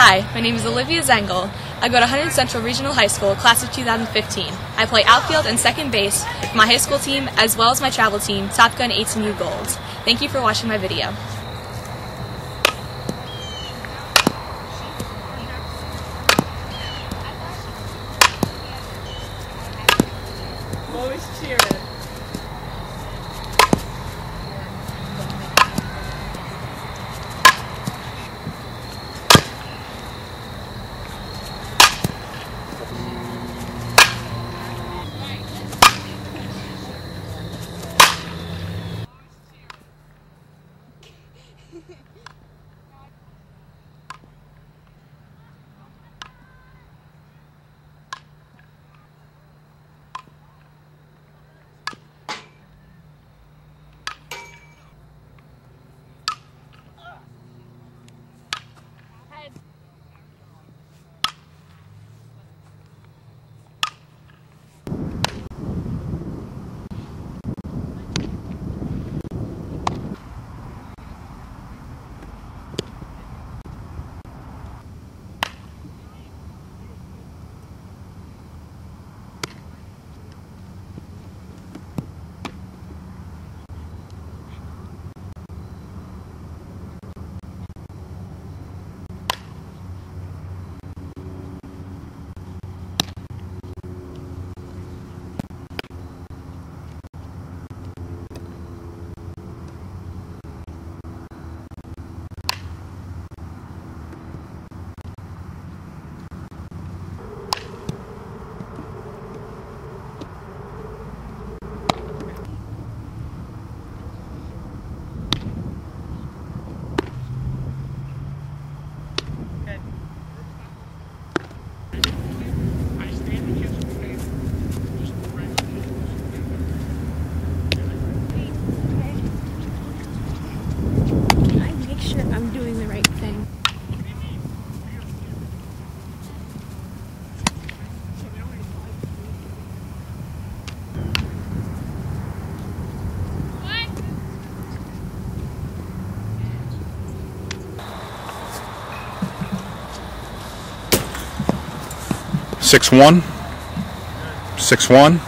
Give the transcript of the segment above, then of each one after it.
Hi, my name is Olivia Zengel. I go to Hunterdon Central Regional High School, class of 2015. I play outfield and second base for my high school team as well as my travel team, Top Gun 18U Gold. Thank you for watching my video. Always cheering. Six one. Six one.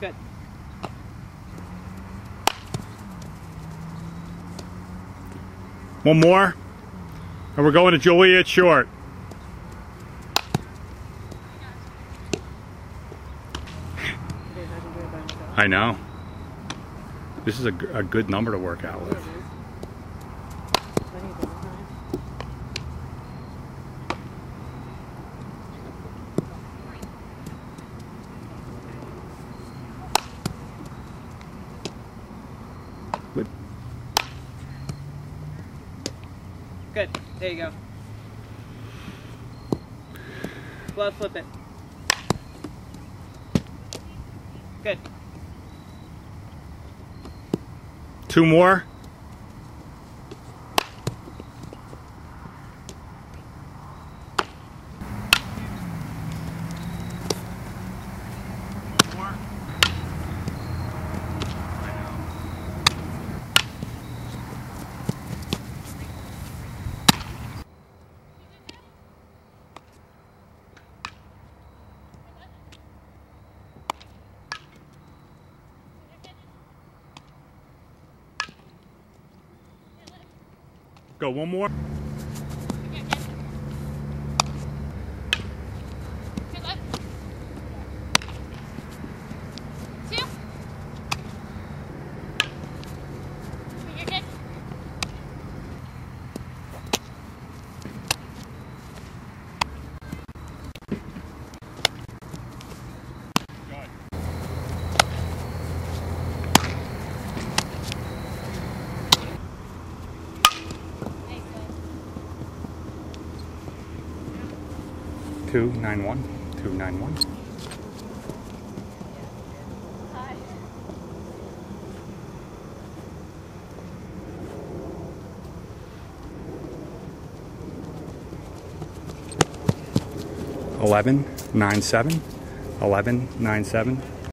Good. One more. And we're going to Juliet Short. I know. This is a, a good number to work out with. Good. Good. There you go. Glove flip it. Good. Two more. Go one more. 291. 291. Eleven nine seven, eleven nine seven,